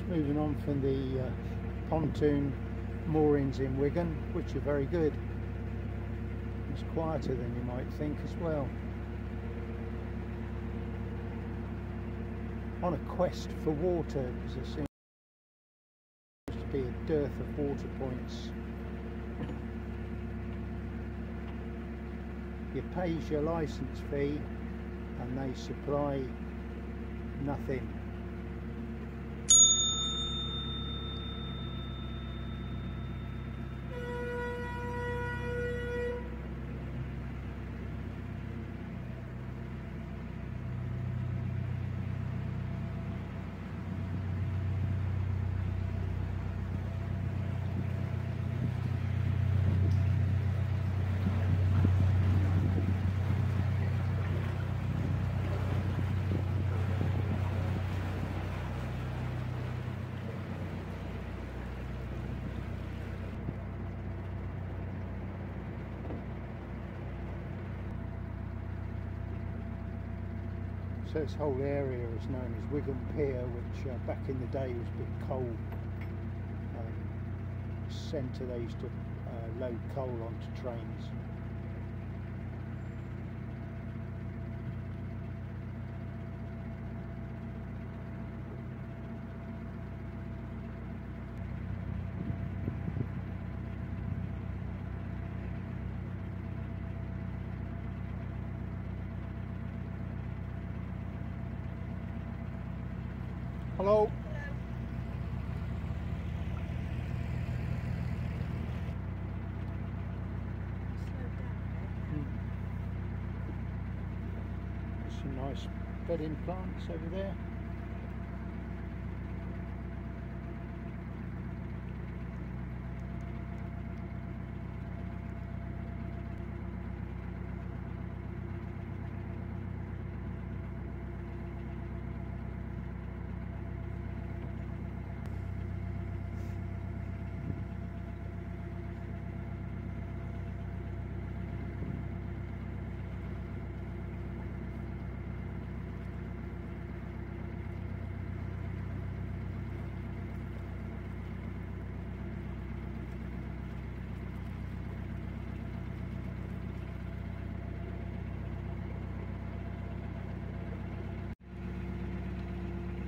Just moving on from the uh, pontoon moorings in Wigan, which are very good. It's quieter than you might think as well. On a quest for water, because there seems to be a dearth of water points. You pay your license fee and they supply nothing. So this whole area is known as Wigan Pier, which uh, back in the day was a big coal um, centre. They used to uh, load coal onto trains. Hello. There's some nice bedding plants over there.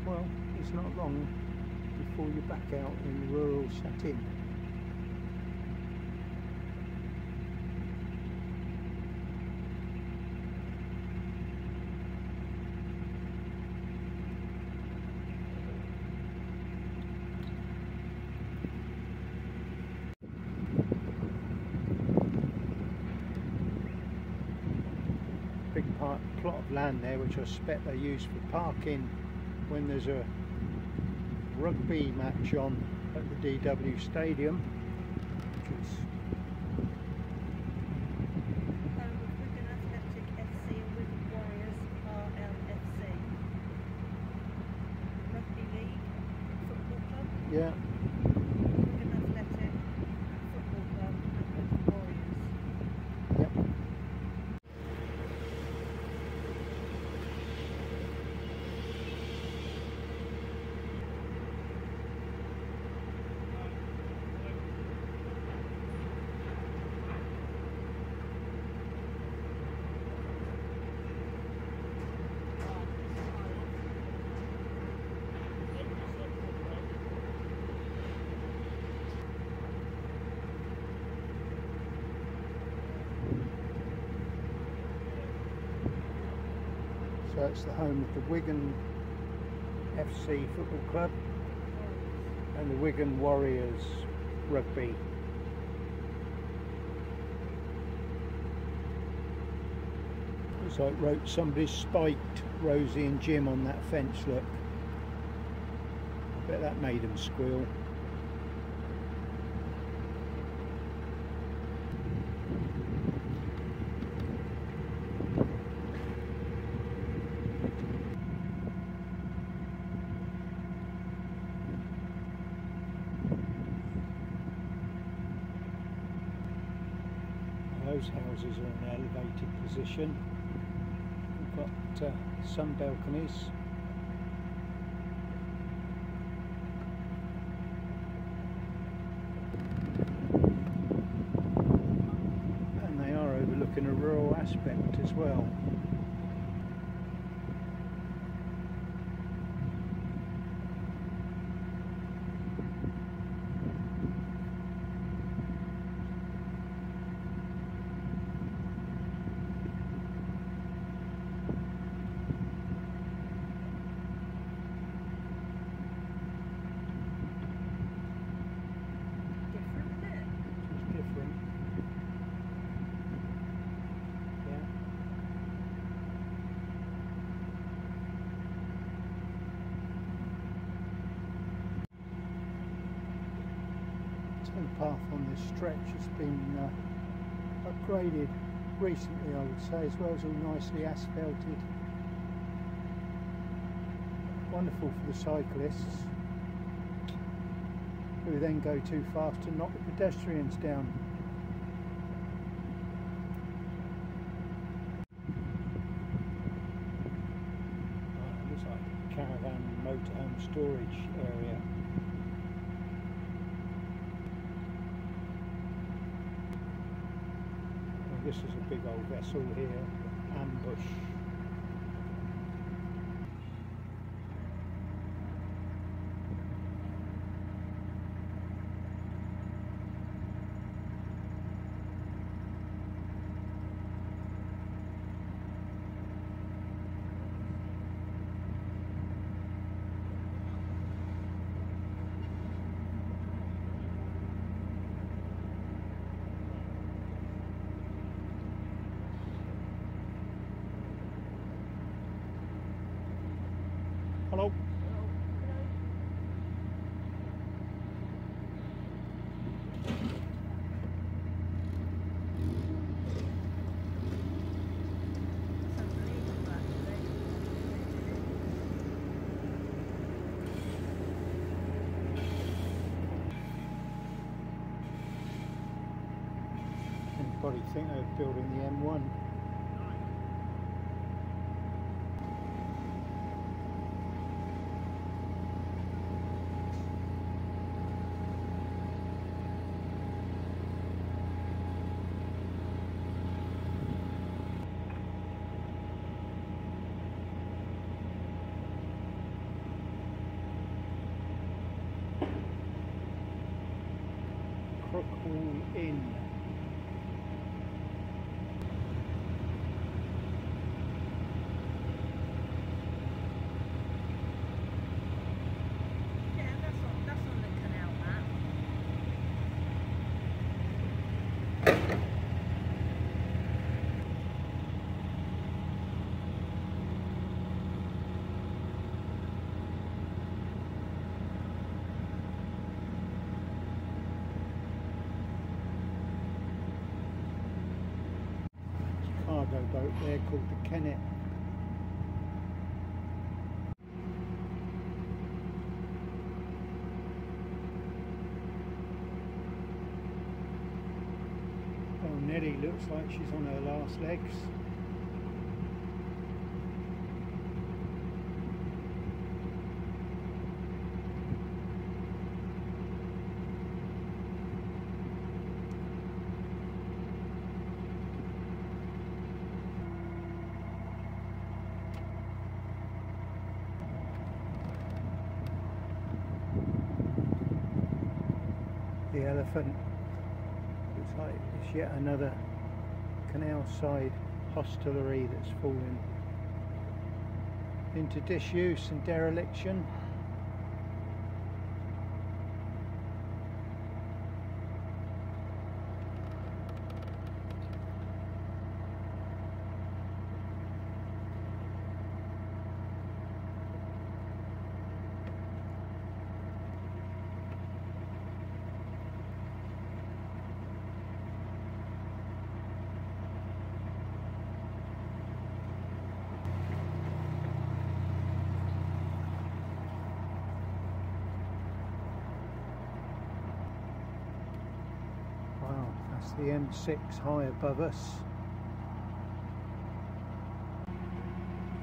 Well, not long before you're back out in rural Satin. Big part, plot of land there which I suspect they use for parking when there's a rugby match on at the DW Stadium, which is Home of Wigan Athletic FC and Wigan Warriors RLFC. Rugby League Football Club, yeah, Wigan Athletic Football Club and Wigan Warriors. yep. It's the home of the Wigan FC Football Club and the Wigan Warriors Rugby. Looks like wrote somebody spiked Rosie and Jim on that fence look. I bet that made them squeal. houses are in an elevated position. We've got uh, some balconies. And they are overlooking a rural aspect as well. Towpath on this stretch has been uh, upgraded recently, I would say, as well as all nicely asphalted. Wonderful for the cyclists who then go too fast and knock the pedestrians down. A caravan motorhome storage area. Well, this is a big old vessel here, ambush. Hello. It's unbelievable, actually. Anybody think they're building the M1? Crooke Hall Inn. Yeah, that's on, that's on the canal map. Cargo boat there called the Kennet. Oh, Nelly looks like she's on her last legs. Elephant looks like it's yet another canal side hostelry that's fallen into disuse and dereliction. Wow, that's the M6 high above us.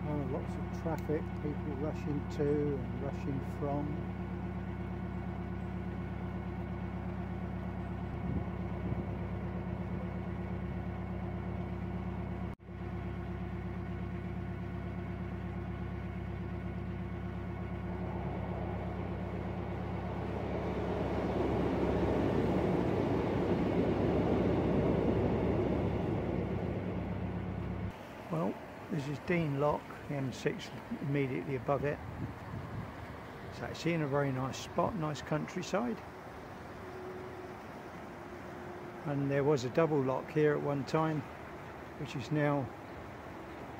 Oh, lots of traffic, people rushing to and rushing from. This is Dean Lock, the M6 immediately above it. So It's in a very nice spot, nice countryside. And there was a double lock here at one time, which is now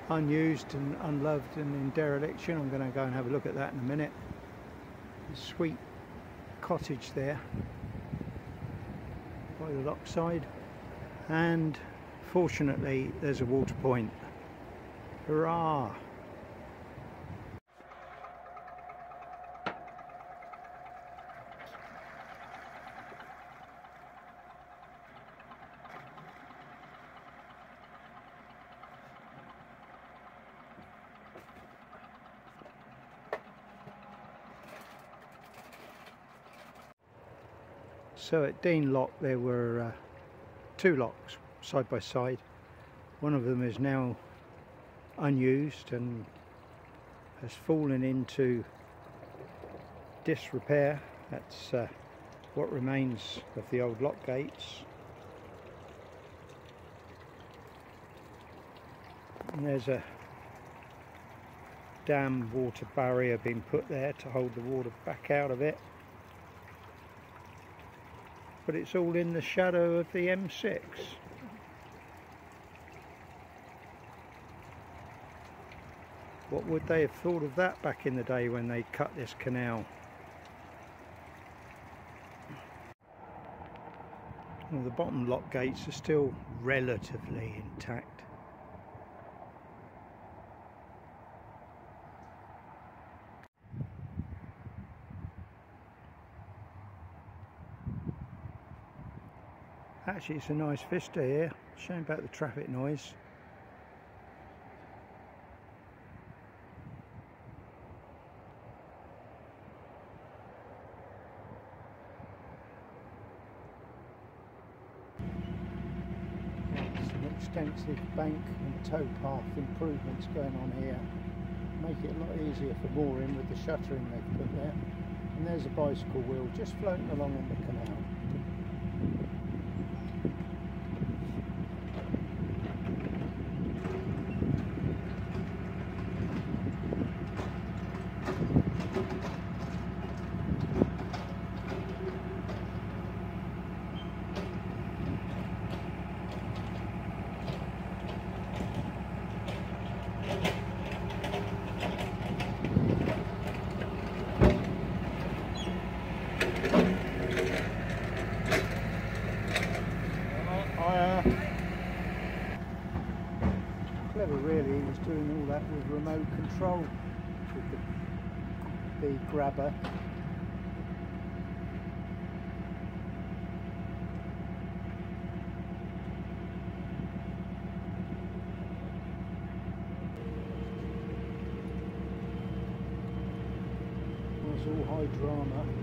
unused and unloved and in dereliction. I'm going to go and have a look at that in a minute. Sweet cottage there by the lock side and fortunately there's a water point. Hurrah! So at Dean Lock there were uh, two locks side by side. One of them is now unused and has fallen into disrepair. That's uh, what remains of the old lock gates. And there's a dam water barrier being put there to hold the water back out of it but it's all in the shadow of the M6. What would they have thought of that back in the day when they cut this canal? Well, the bottom lock gates are still relatively intact. Actually it's a nice vista here, shame about the traffic noise. Some extensive bank and towpath improvements going on here. Make it a lot easier for mooring with the shuttering they've put there. And there's a bicycle wheel just floating along in the canal. clever really, he was doing all that with remote control with the, the grabber. It's all high drama.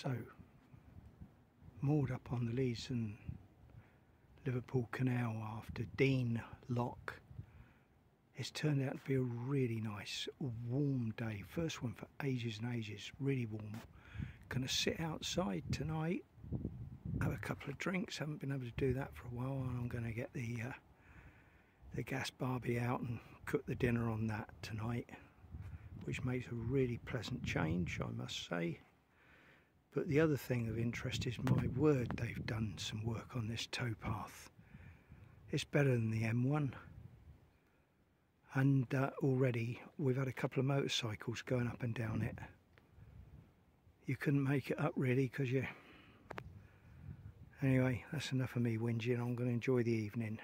So, moored up on the Leeds and Liverpool Canal after Dean Lock. It's turned out to be a really nice, warm day. First one for ages and ages, really warm. Gonna sit outside tonight, have a couple of drinks. Haven't been able to do that for a while, and I'm gonna get the uh, the gas barbie out and cook the dinner on that tonight, which makes a really pleasant change, I must say. But the other thing of interest is my word, they've done some work on this towpath. It's better than the M1. And uh, already we've had a couple of motorcycles going up and down it. you couldn't make it up really because you anyway that's enough of me whinging I'm going to enjoy the evening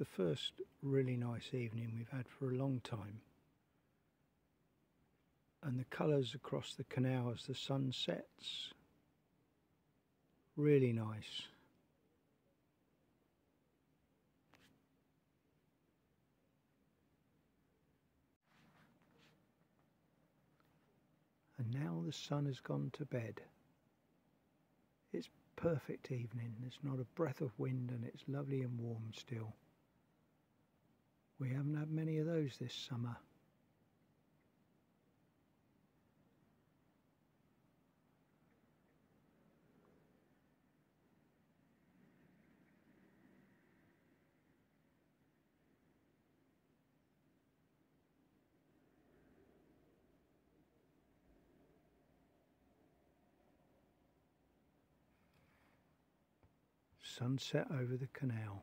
the first really nice evening we've had for a long time and the colours across the canal as the sun sets really nice and now the sun has gone to bed. It's perfect evening, there's not a breath of wind and it's lovely and warm still. We haven't had many of those this summer. sunset over the canal.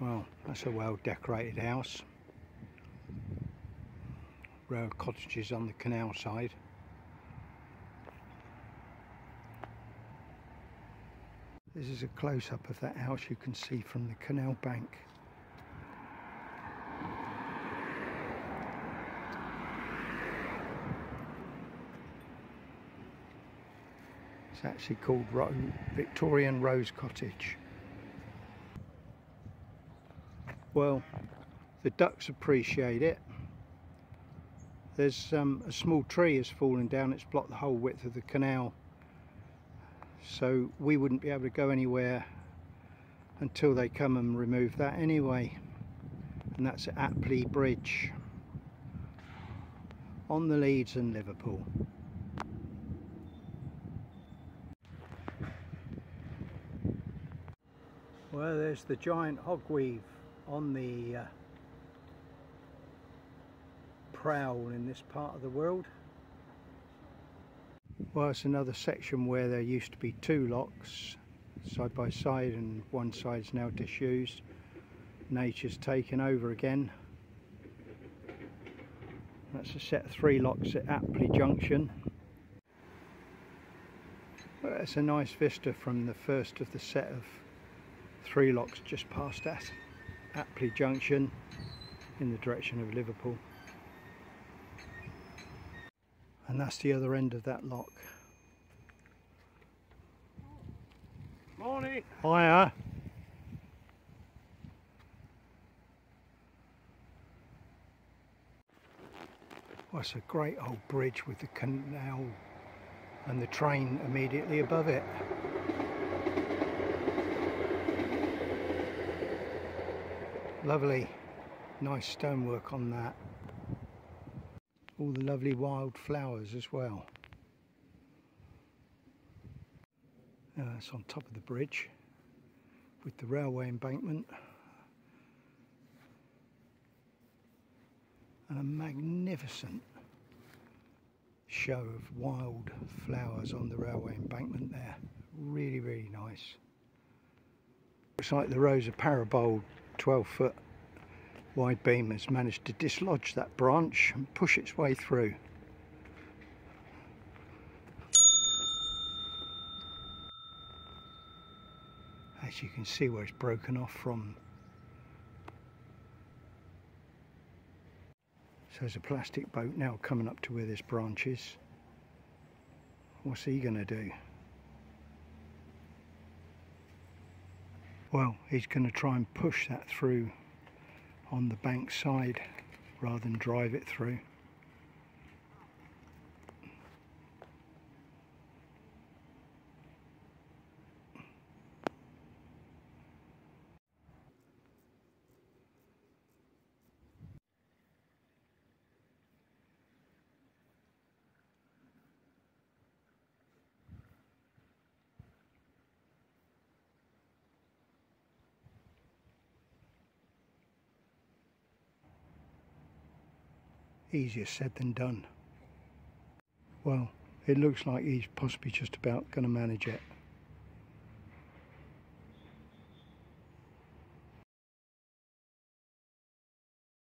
Well, that's a well decorated house. Row of cottages on the canal side. This is a close-up of that house you can see from the canal bank. It's actually called Victorian Rose Cottage. Well, the ducks appreciate it. There's um, a small tree has fallen down, it's blocked the whole width of the canal. So we wouldn't be able to go anywhere until they come and remove that anyway. And that's at Appley Bridge on the Leeds and Liverpool. Well, there's the giant hogweed on the uh, prowl in this part of the world. Well, it's another section where there used to be two locks side by side and one side's now disused. Nature's taken over again. That's a set of three locks at Appley Junction. Well, it's a nice vista from the first of the set of three locks just past us Appley Junction in the direction of Liverpool and that's the other end of that lock Morning. Hiya. Well, it's a great old bridge with the canal and the train immediately above it. Lovely, nice stonework on that. All the lovely wild flowers as well. Uh, it's on top of the bridge with the railway embankment. And a magnificent show of wild flowers on the railway embankment there. Really, really nice. Looks like the Rosa Parabole 12 foot wide beam has managed to dislodge that branch and push its way through. As you can see where it's broken off from. So there's a plastic boat now coming up to where this branch is. What's he going to do? Well he's going to try and push that through on the bank side rather than drive it through easier said than done. Well, it looks like he's possibly just about going to manage it.